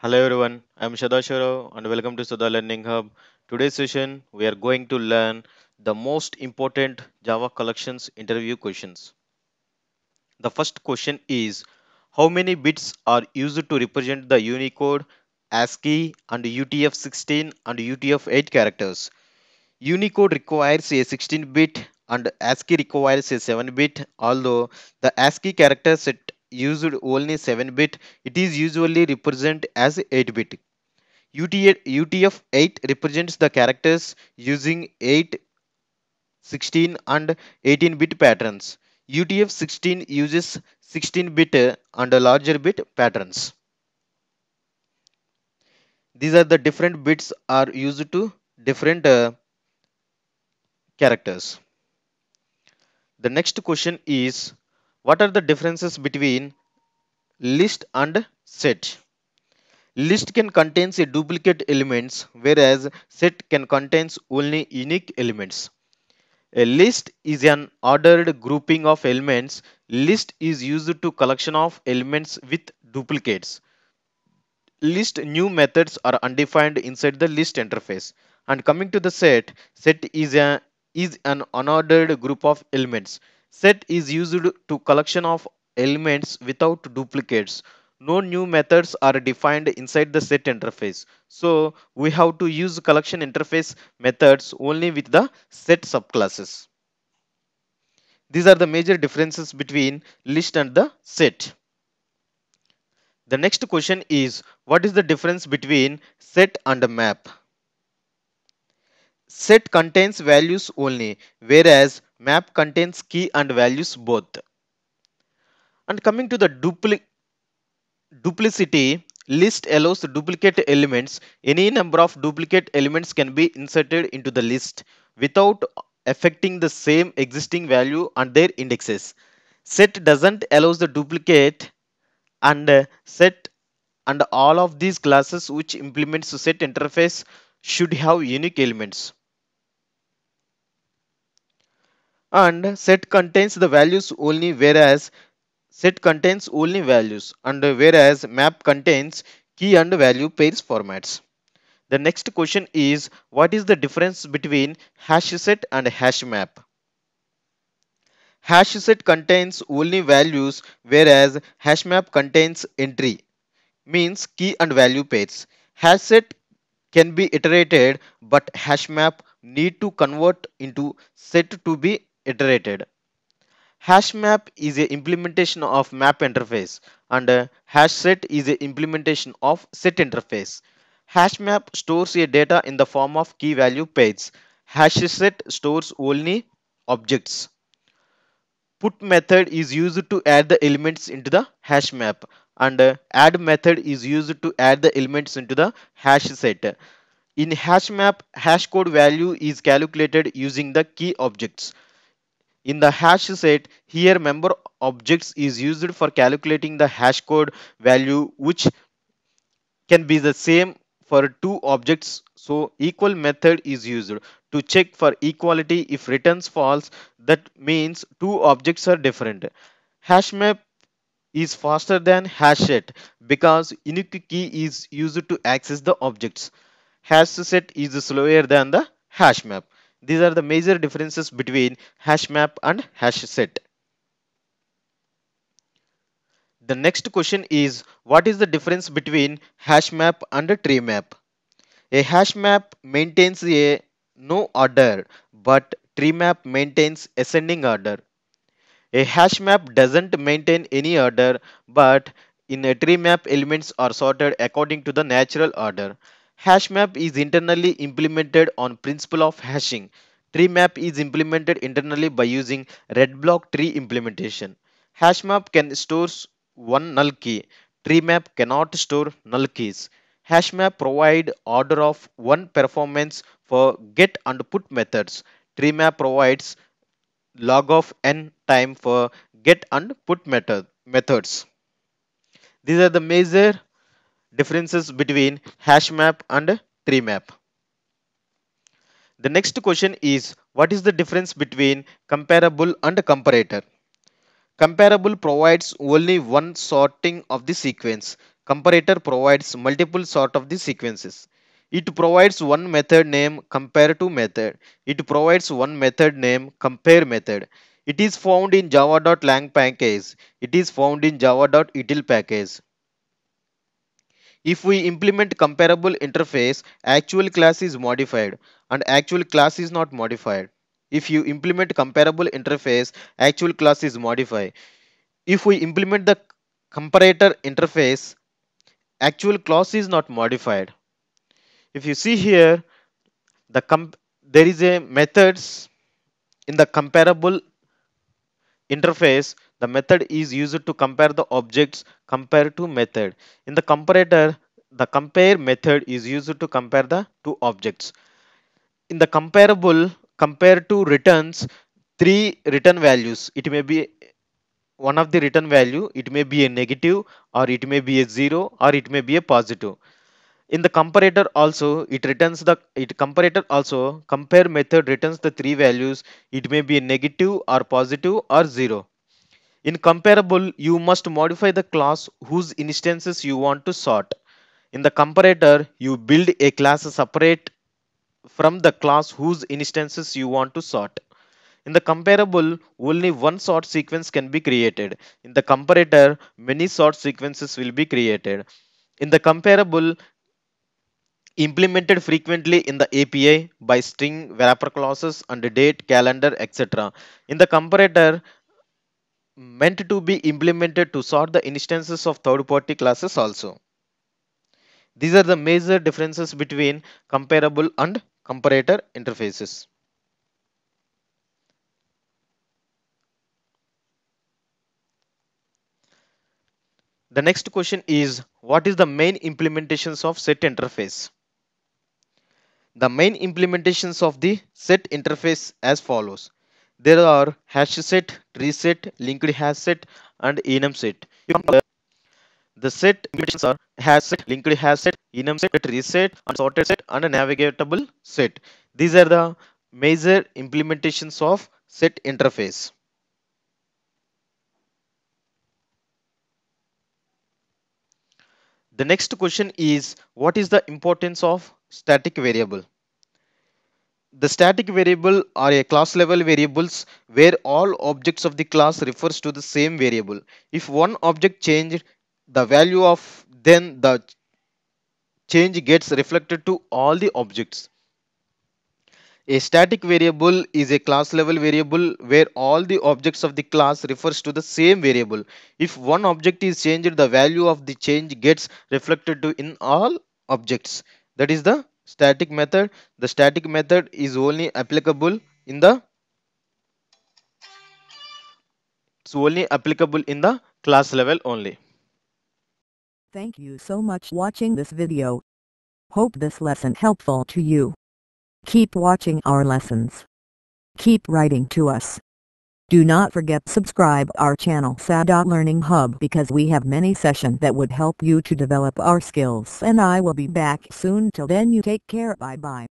Hello everyone, I'm Shadasharo and welcome to Sada Learning Hub. Today's session we are going to learn the most important Java collections interview questions. The first question is how many bits are used to represent the Unicode, ASCII and UTF-16 and UTF-8 characters? Unicode requires a 16 bit and ASCII requires a 7 bit although the ASCII character set used only 7 bit it is usually represent as 8 bit. UTF-8 represents the characters using 8 16 and 18 bit patterns. UTF-16 uses 16 bit and larger bit patterns. These are the different bits are used to different uh, characters. The next question is what are the differences between list and set? List can contain a duplicate elements whereas set can contain only unique elements. A list is an ordered grouping of elements. List is used to collection of elements with duplicates. List new methods are undefined inside the list interface. And coming to the set, set is a is an unordered group of elements. Set is used to collection of elements without duplicates. No new methods are defined inside the set interface. So we have to use collection interface methods only with the set subclasses. These are the major differences between list and the set. The next question is what is the difference between set and map? Set contains values only whereas map contains key and values both. And coming to the dupli duplicity list allows duplicate elements. Any number of duplicate elements can be inserted into the list without affecting the same existing value and their indexes. Set doesn't allows the duplicate and set and all of these classes which implements set interface should have unique elements and set contains the values only whereas set contains only values and whereas map contains key and value pairs formats. The next question is what is the difference between hash set and hash map? Hash set contains only values whereas hash map contains entry means key and value pairs. Hash set can be iterated but hash map need to convert into set to be iterated. Hash map is a implementation of map interface and hash set is a implementation of set interface. Hash map stores a data in the form of key value pairs. Hash set stores only objects. Put method is used to add the elements into the hash map and add method is used to add the elements into the hash set. In hash map, hash code value is calculated using the key objects. In the hash set, here member objects is used for calculating the hash code value which can be the same for two objects. So equal method is used to check for equality if returns false that means two objects are different. Hash map is faster than hash set because unique key is used to access the objects. Hash set is slower than the hash map. These are the major differences between hash map and hash set. The next question is what is the difference between hash map and a tree map? A hash map maintains a no order but tree map maintains ascending order. A hash map doesn't maintain any order but in a tree map elements are sorted according to the natural order. Hash map is internally implemented on principle of hashing. TreeMap is implemented internally by using red black tree implementation. HashMap can store one null key. TreeMap cannot store null keys. HashMap provide order of one performance for get and put methods. TreeMap provides log of n time for get and put method methods. These are the major differences between hash map and tree map. The next question is what is the difference between comparable and comparator? Comparable provides only one sorting of the sequence. comparator provides multiple sort of the sequences. It provides one method name compare to method. It provides one method name compare method. It is found in java.lang package. It is found in java.util package. If we implement comparable interface, actual class is modified and actual class is not modified. If you implement comparable interface, actual class is modified. If we implement the comparator interface, actual class is not modified. If you see here, the there is a methods in the comparable interface the method is used to compare the objects compared to method. In the comparator, the compare method is used to compare the two objects. In the comparable, compare to returns three return values. It may be one of the return value, it may be a negative or it may be a zero or it may be a positive. In the comparator also, it returns the it comparator also compare method returns the three values. It may be a negative or positive or zero. In comparable, you must modify the class whose instances you want to sort. In the comparator, you build a class separate from the class whose instances you want to sort. In the comparable, only one sort sequence can be created. In the comparator, many sort sequences will be created. In the comparable, implemented frequently in the API by string, wrapper classes, and date, calendar, etc. In the comparator, meant to be implemented to sort the instances of third-party classes also. These are the major differences between comparable and comparator interfaces. The next question is, what is the main implementations of set interface? The main implementations of the set interface as follows. There are hash set, tree set, linked hash set, and enum set. The set implementations are hash set, linked hash set, enum set, tree set, set, and a navigatable set. These are the major implementations of set interface. The next question is what is the importance of static variable? The static variable are a class level variables where all objects of the class refers to the same variable. If one object changed the value of then the change gets reflected to all the objects. A static variable is a class level variable where all the objects of the class refers to the same variable. If one object is changed, the value of the change gets reflected to in all objects. That is the static method. The static method is only applicable in the it's only applicable in the class level only. Thank you so much watching this video. Hope this lesson helpful to you. Keep watching our lessons. Keep writing to us do not forget subscribe our channel Sada Learning Hub because we have many session that would help you to develop our skills. And I will be back soon. Till then you take care. Bye bye.